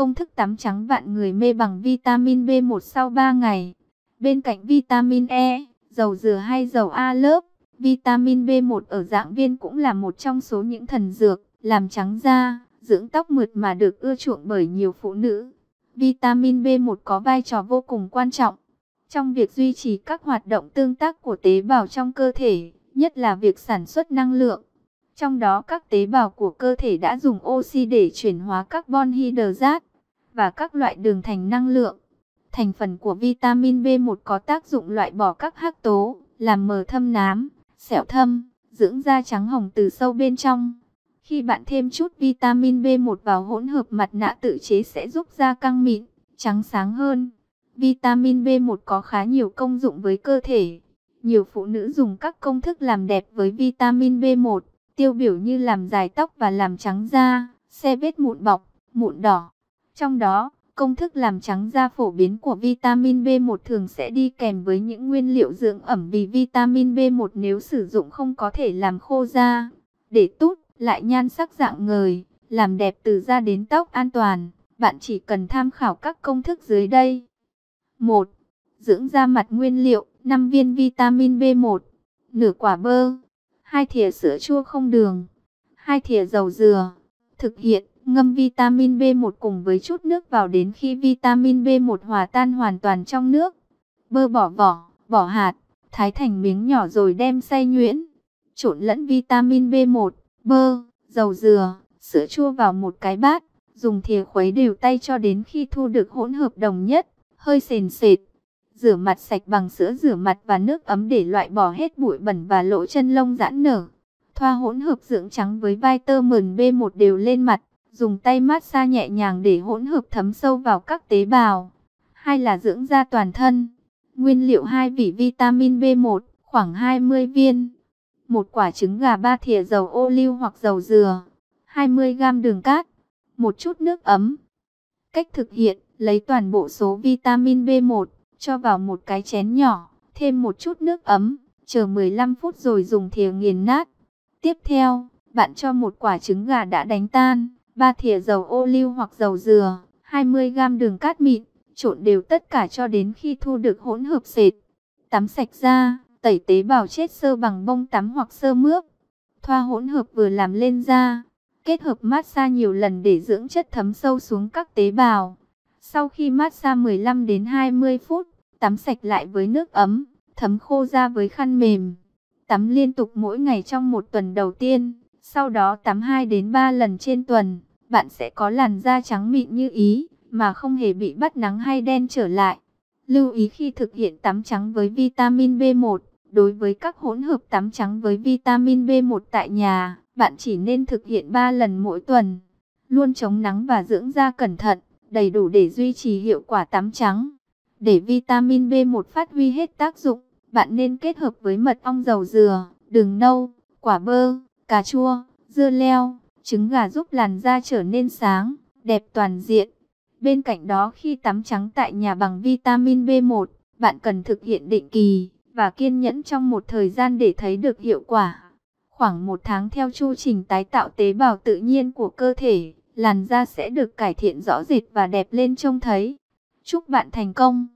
Công thức tắm trắng vạn người mê bằng vitamin B1 sau 3 ngày. Bên cạnh vitamin E, dầu dừa hay dầu A lớp, vitamin B1 ở dạng viên cũng là một trong số những thần dược, làm trắng da, dưỡng tóc mượt mà được ưa chuộng bởi nhiều phụ nữ. Vitamin B1 có vai trò vô cùng quan trọng trong việc duy trì các hoạt động tương tác của tế bào trong cơ thể, nhất là việc sản xuất năng lượng. Trong đó các tế bào của cơ thể đã dùng oxy để chuyển hóa carbon hydrate và các loại đường thành năng lượng. Thành phần của vitamin B1 có tác dụng loại bỏ các hắc tố, làm mờ thâm nám, sẹo thâm, dưỡng da trắng hồng từ sâu bên trong. Khi bạn thêm chút vitamin B1 vào hỗn hợp mặt nạ tự chế sẽ giúp da căng mịn, trắng sáng hơn. Vitamin B1 có khá nhiều công dụng với cơ thể. Nhiều phụ nữ dùng các công thức làm đẹp với vitamin B1, tiêu biểu như làm dài tóc và làm trắng da, xe vết mụn bọc, mụn đỏ. Trong đó, công thức làm trắng da phổ biến của vitamin B1 thường sẽ đi kèm với những nguyên liệu dưỡng ẩm vì vitamin B1 nếu sử dụng không có thể làm khô da. Để tút lại nhan sắc dạng người làm đẹp từ da đến tóc an toàn, bạn chỉ cần tham khảo các công thức dưới đây. 1. Dưỡng da mặt nguyên liệu, 5 viên vitamin B1, nửa quả bơ, 2 thìa sữa chua không đường, 2 thìa dầu dừa. Thực hiện, ngâm vitamin B1 cùng với chút nước vào đến khi vitamin B1 hòa tan hoàn toàn trong nước. Bơ bỏ vỏ, bỏ hạt, thái thành miếng nhỏ rồi đem xay nhuyễn. Trộn lẫn vitamin B1, bơ, dầu dừa, sữa chua vào một cái bát. Dùng thìa khuấy đều tay cho đến khi thu được hỗn hợp đồng nhất hơi sền sệt. Rửa mặt sạch bằng sữa rửa mặt và nước ấm để loại bỏ hết bụi bẩn và lỗ chân lông giãn nở. Thoa hỗn hợp dưỡng trắng với vitamin B1 đều lên mặt, dùng tay massage nhẹ nhàng để hỗn hợp thấm sâu vào các tế bào. Hai là dưỡng da toàn thân. Nguyên liệu hai vị vitamin B1, khoảng 20 viên. Một quả trứng gà ba thìa dầu ô liu hoặc dầu dừa. 20 gram đường cát. Một chút nước ấm. Cách thực hiện Lấy toàn bộ số vitamin B1, cho vào một cái chén nhỏ, thêm một chút nước ấm, chờ 15 phút rồi dùng thìa nghiền nát. Tiếp theo, bạn cho một quả trứng gà đã đánh tan, 3 thìa dầu ô liu hoặc dầu dừa, 20 g đường cát mịn, trộn đều tất cả cho đến khi thu được hỗn hợp sệt. Tắm sạch da, tẩy tế bào chết sơ bằng bông tắm hoặc sơ mướp. Thoa hỗn hợp vừa làm lên da, kết hợp massage nhiều lần để dưỡng chất thấm sâu xuống các tế bào. Sau khi massage 15 đến 20 phút, tắm sạch lại với nước ấm, thấm khô da với khăn mềm. Tắm liên tục mỗi ngày trong một tuần đầu tiên, sau đó tắm 2 đến 3 lần trên tuần, bạn sẽ có làn da trắng mịn như ý, mà không hề bị bắt nắng hay đen trở lại. Lưu ý khi thực hiện tắm trắng với vitamin B1, đối với các hỗn hợp tắm trắng với vitamin B1 tại nhà, bạn chỉ nên thực hiện 3 lần mỗi tuần. Luôn chống nắng và dưỡng da cẩn thận đầy đủ để duy trì hiệu quả tắm trắng. Để vitamin B1 phát huy hết tác dụng, bạn nên kết hợp với mật ong dầu dừa, đường nâu, quả bơ, cà chua, dưa leo, trứng gà giúp làn da trở nên sáng, đẹp toàn diện. Bên cạnh đó khi tắm trắng tại nhà bằng vitamin B1, bạn cần thực hiện định kỳ và kiên nhẫn trong một thời gian để thấy được hiệu quả. Khoảng một tháng theo chu trình tái tạo tế bào tự nhiên của cơ thể làn da sẽ được cải thiện rõ rệt và đẹp lên trông thấy. Chúc bạn thành công!